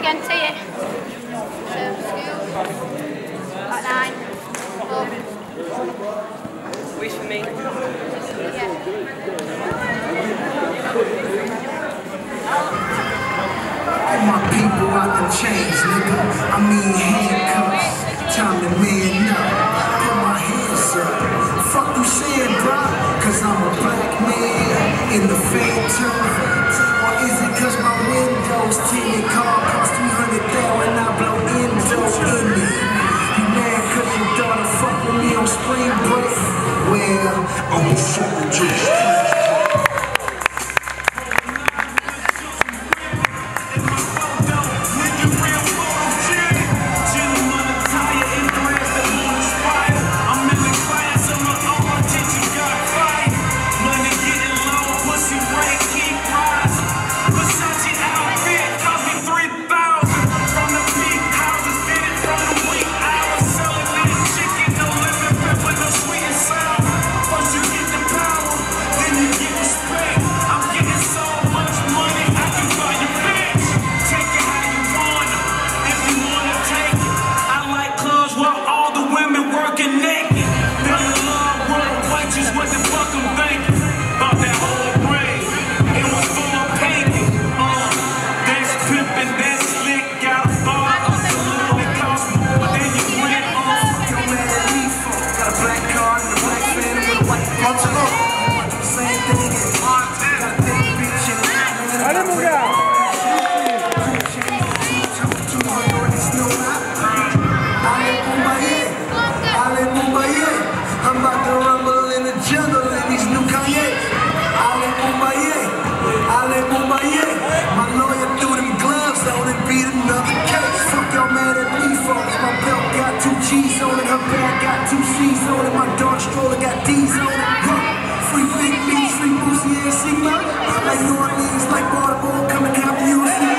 again, see it. Nine. Four. Wish for me. Yeah. All my people out the chains, nigga. I mean handcuffs. Time to man up. Put my hands up. Fuck you saying, bro? Cause I'm a black man in the phantom. Is it cause my windows tinted car cost 300 thousand I blow endo in it? You mad cause your daughter fuck with me on spring break? Well, I'm a fucking just years, see, like New Orleans, like Baltimore, coming after you,